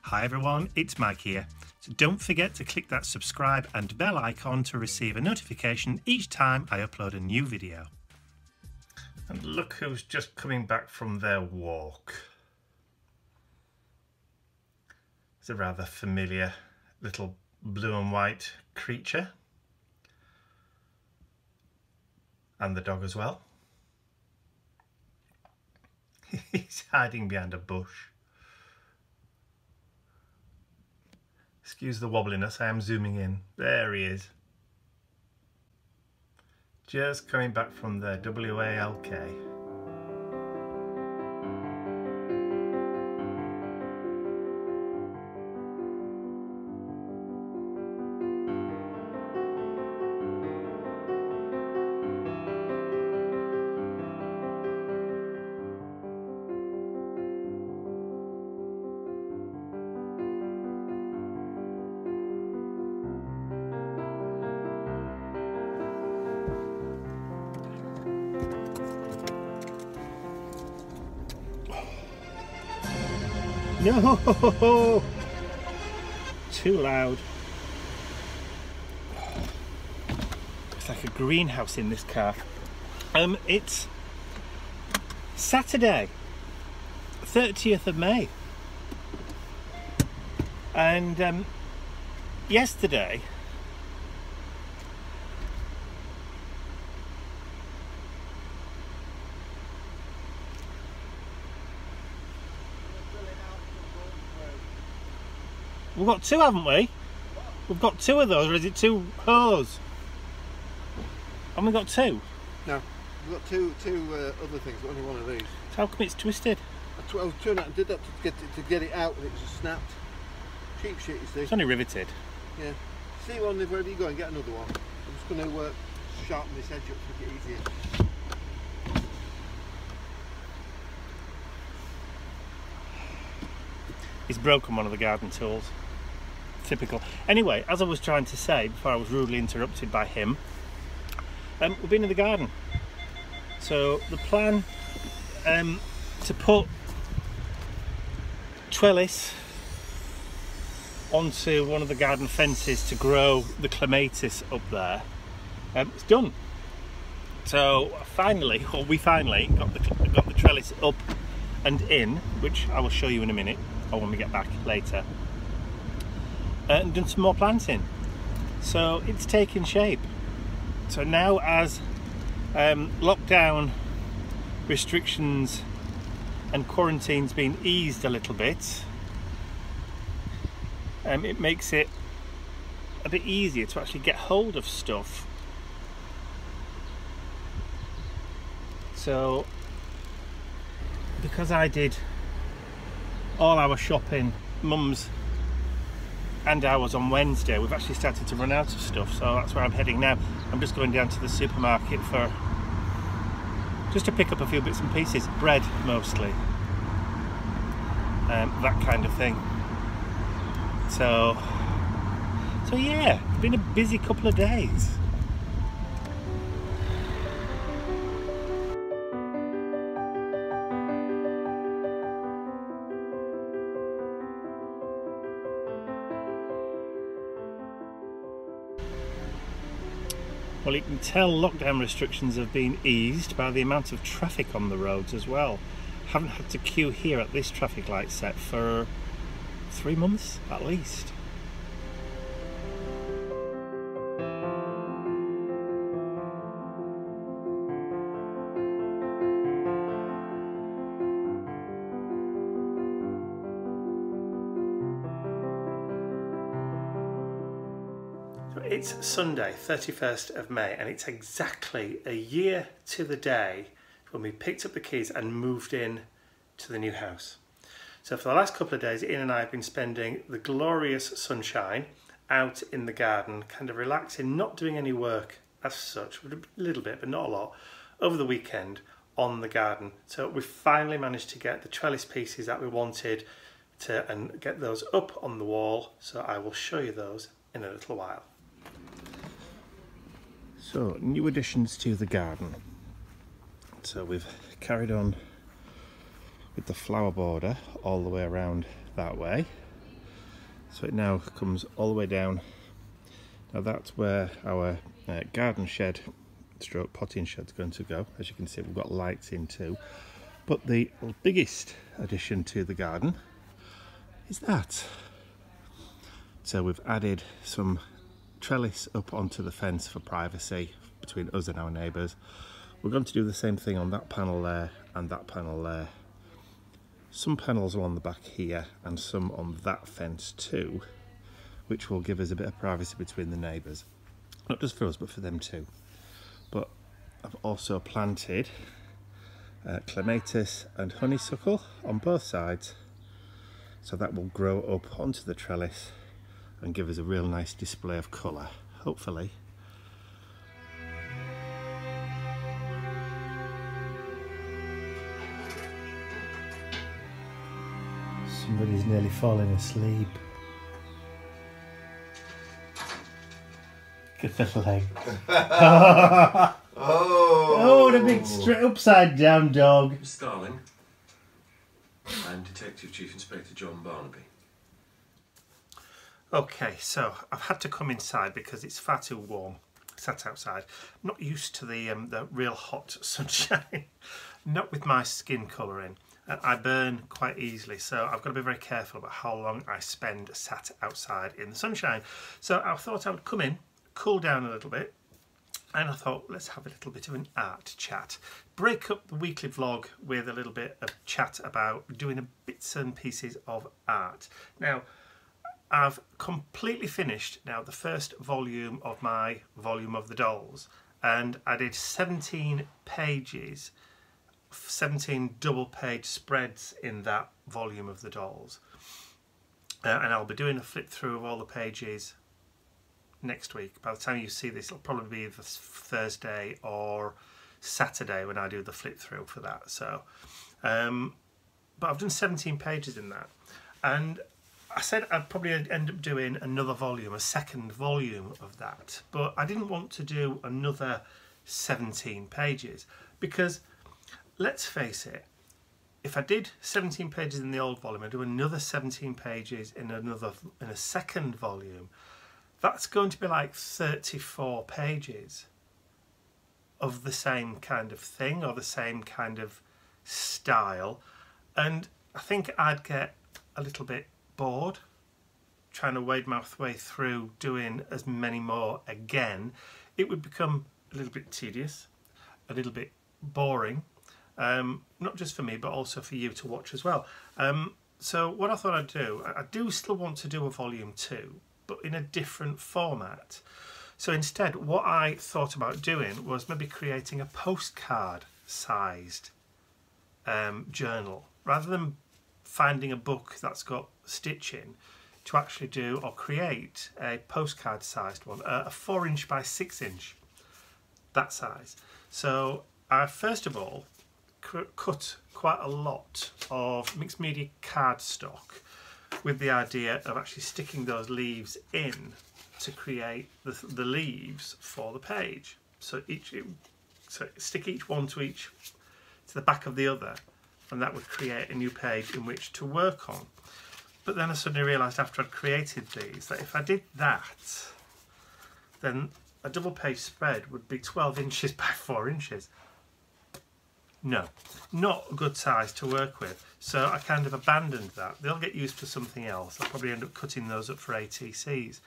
Hi everyone, it's Mike here. So don't forget to click that subscribe and bell icon to receive a notification each time I upload a new video. And look who's just coming back from their walk. It's a rather familiar little blue and white creature. And the dog as well. He's hiding behind a bush. Excuse the wobbliness, I am zooming in. There he is. Just coming back from the WALK. No! Too loud. It's like a greenhouse in this car. Um, it's Saturday, 30th of May. And um, yesterday, We've got two, haven't we? We've got two of those, or is it two hose? Haven't we got two? No, we've got two two uh, other things, but only one of these. So how come it's twisted? I, tw I was trying out and did that to get it, to get it out, and it just snapped. Cheap shit, you see. It's only riveted. Yeah. See one wherever you go and get another one. I'm just going to uh, sharpen this edge up to make it easier. He's broken one of the garden tools. Typical. Anyway, as I was trying to say before I was rudely interrupted by him, um, we've been in the garden. So the plan um, to put trellis onto one of the garden fences to grow the clematis up there, um, it's done. So finally, or we finally got the got the trellis up and in, which I will show you in a minute, or when we get back later uh, and done some more planting. So it's taking shape. So now as um, lockdown restrictions and quarantine's been eased a little bit, um, it makes it a bit easier to actually get hold of stuff. So because I did all our shopping, mum's and ours on Wednesday, we've actually started to run out of stuff, so that's where I'm heading now. I'm just going down to the supermarket for just to pick up a few bits and pieces, bread mostly, um, that kind of thing. So, so yeah, been a busy couple of days. Well, you can tell lockdown restrictions have been eased by the amount of traffic on the roads as well. Haven't had to queue here at this traffic light set for three months at least. It's Sunday, 31st of May, and it's exactly a year to the day when we picked up the keys and moved in to the new house. So for the last couple of days, Ian and I have been spending the glorious sunshine out in the garden, kind of relaxing, not doing any work as such, a little bit, but not a lot, over the weekend on the garden. So we finally managed to get the trellis pieces that we wanted to and get those up on the wall. So I will show you those in a little while. So, new additions to the garden. So we've carried on with the flower border all the way around that way. So it now comes all the way down. Now that's where our uh, garden shed stroke potting shed's going to go. As you can see we've got lights in too. But the biggest addition to the garden is that. So we've added some trellis up onto the fence for privacy between us and our neighbours. We're going to do the same thing on that panel there and that panel there. Some panels along the back here and some on that fence too, which will give us a bit of privacy between the neighbours. Not just for us, but for them too. But I've also planted uh, clematis and honeysuckle on both sides so that will grow up onto the trellis and give us a real nice display of colour hopefully somebody's nearly falling asleep good little leg Oh! oh the big oh. straight upside down dog Starling. I'm Detective Chief Inspector John Barnaby. Okay, so I've had to come inside because it's far too warm. Sat outside. I'm not used to the um, the real hot sunshine. not with my skin colour in. And I burn quite easily, so I've got to be very careful about how long I spend sat outside in the sunshine. So I thought I would come in, cool down a little bit, and I thought let's have a little bit of an art chat. Break up the weekly vlog with a little bit of chat about doing a bits and pieces of art. Now, I've completely finished now the first volume of my volume of the dolls and I did 17 pages 17 double page spreads in that volume of the dolls. Uh, and I'll be doing a flip through of all the pages next week. By the time you see this it'll probably be Thursday or Saturday when I do the flip through for that so um, but I've done 17 pages in that. And I said I'd probably end up doing another volume, a second volume of that, but I didn't want to do another 17 pages because let's face it, if I did 17 pages in the old volume, I do another 17 pages in another in a second volume, that's going to be like 34 pages of the same kind of thing or the same kind of style, and I think I'd get a little bit bored trying to wade my way through doing as many more again, it would become a little bit tedious, a little bit boring, um, not just for me but also for you to watch as well. Um, so what I thought I'd do, I do still want to do a volume two, but in a different format. So instead, what I thought about doing was maybe creating a postcard sized um, journal rather than finding a book that's got stitching to actually do or create a postcard sized one, uh, a four inch by six inch, that size. So I first of all cut quite a lot of mixed media cardstock with the idea of actually sticking those leaves in to create the, the leaves for the page. So each so stick each one to each to the back of the other and that would create a new page in which to work on. But then I suddenly realised after I'd created these that if I did that, then a double page spread would be 12 inches by 4 inches. No, not a good size to work with. So I kind of abandoned that. They'll get used for something else. I'll probably end up cutting those up for ATCs.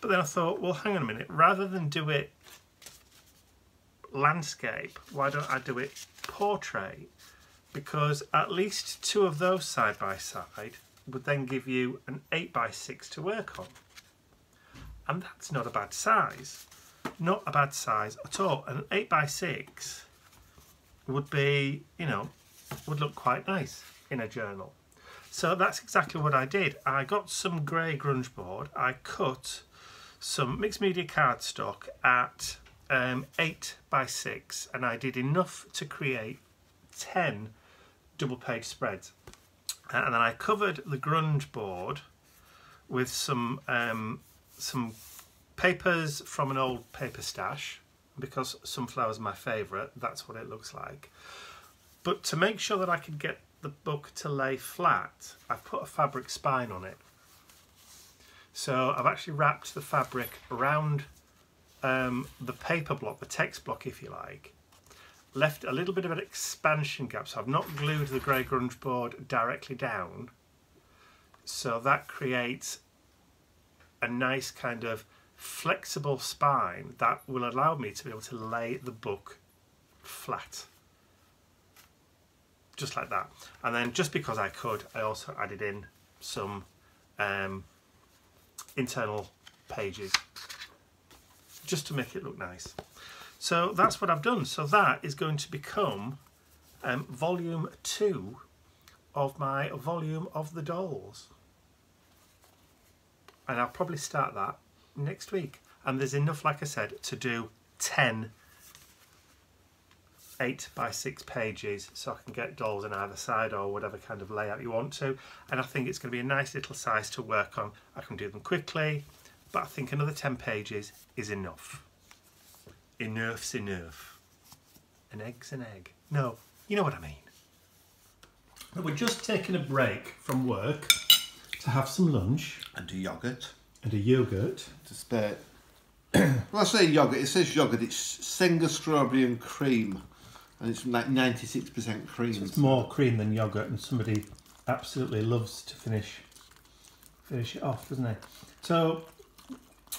But then I thought, well, hang on a minute. Rather than do it landscape, why don't I do it portrait? because at least two of those side by side would then give you an 8 by 6 to work on. And that's not a bad size. Not a bad size at all. An 8 by 6 would be, you know, would look quite nice in a journal. So that's exactly what I did. I got some grey grunge board. I cut some mixed media cardstock at um, 8 by 6 and I did enough to create 10 double page spreads. And then I covered the grunge board with some um, some papers from an old paper stash because sunflowers my favourite, that's what it looks like. But to make sure that I can get the book to lay flat, I've put a fabric spine on it. So I've actually wrapped the fabric around um, the paper block, the text block if you like, left a little bit of an expansion gap. So I've not glued the grey grunge board directly down. So that creates a nice kind of flexible spine that will allow me to be able to lay the book flat just like that and then just because I could I also added in some um, internal pages just to make it look nice so that's what I've done. So that is going to become um, volume two of my volume of the dolls. And I'll probably start that next week. And there's enough like I said to do 10 8 by 6 pages so I can get dolls on either side or whatever kind of layout you want to. And I think it's going to be a nice little size to work on. I can do them quickly but I think another 10 pages is enough enough's enough an egg's an egg no you know what I mean but we're just taking a break from work to have some lunch And a yogurt. and a yogurt To spare. well, I say yogurt. It says yogurt. It's Senga strawberry and cream, and it's like ninety-six percent cream. It's more cream than yogurt, and somebody absolutely loves to finish finish it off, doesn't he? So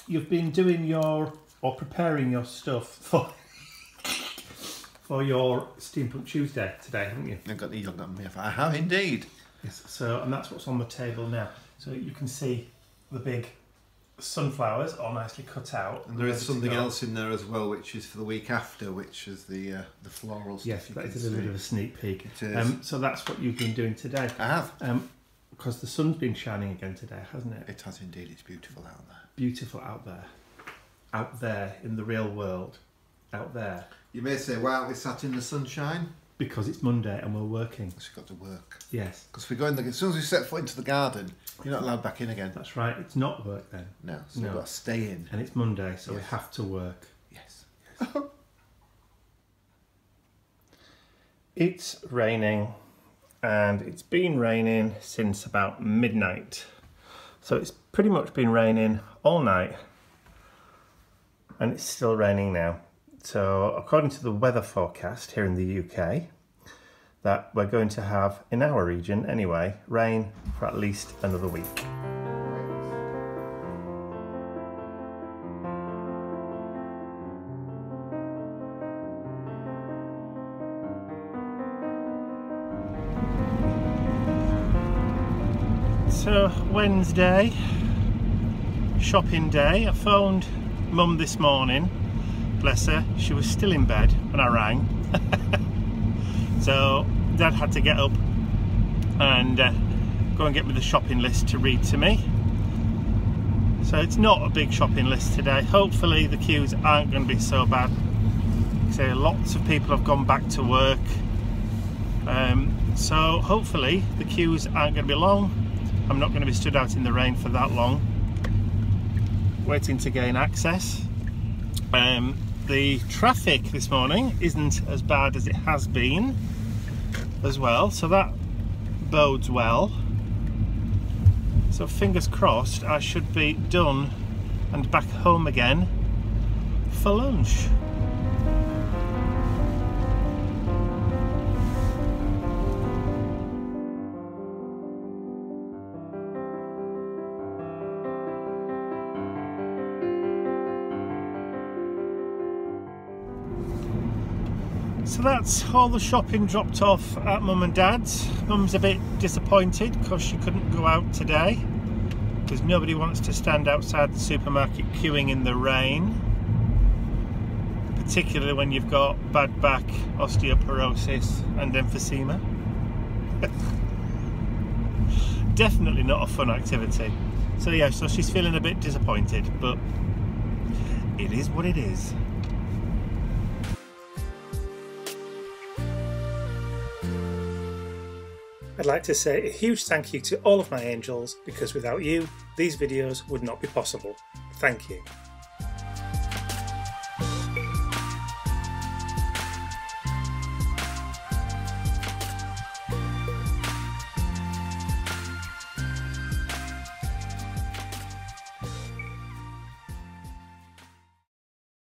you've been doing your or preparing your stuff for for your Steampunk Tuesday today, haven't you? I've got the yogurt on me. I have indeed. Yes. So and that's what's on the table now. So you can see the big sunflowers all nicely cut out. And there is something else in there as well, which is for the week after, which is the uh, the floral stuff. Yes, you that a little bit of a sneak peek. It is. Um, so that's what you've been doing today. I have. Um, because the sun's been shining again today, hasn't it? It has indeed. It's beautiful out there. beautiful out there. Out there in the real world. Out there. You may say, "Why aren't we sat in the sunshine?" Because it's Monday and we're working. Because we've got to work. Yes, Because we go in the, as soon as we set foot into the garden, you're not allowed back in again. that's right. It's not work then. No, so No. we've got to stay in. And it's Monday, so we have to work. Yes. Yes. It's raining and it's been raining since about midnight. So it's pretty much been raining all night and it's still raining now. So according to the weather forecast here in the UK, that we're going to have, in our region anyway, rain for at least another week. So Wednesday, shopping day. I phoned mum this morning. Bless her, she was still in bed when I rang. so dad had to get up and uh, go and get me the shopping list to read to me. So it's not a big shopping list today. Hopefully the queues aren't going to be so bad. So lots of people have gone back to work. Um, so hopefully the queues aren't going to be long. I'm not going to be stood out in the rain for that long. Waiting to gain access. Um, the traffic this morning isn't as bad as it has been as well, so that bodes well. So fingers crossed I should be done and back home again for lunch. So that's all the shopping dropped off at mum and dad's. Mum's a bit disappointed because she couldn't go out today because nobody wants to stand outside the supermarket queuing in the rain. Particularly when you've got bad back, osteoporosis and emphysema. Definitely not a fun activity. So yeah, so she's feeling a bit disappointed, but it is what it is. I'd like to say a huge thank you to all of my angels because without you, these videos would not be possible. Thank you.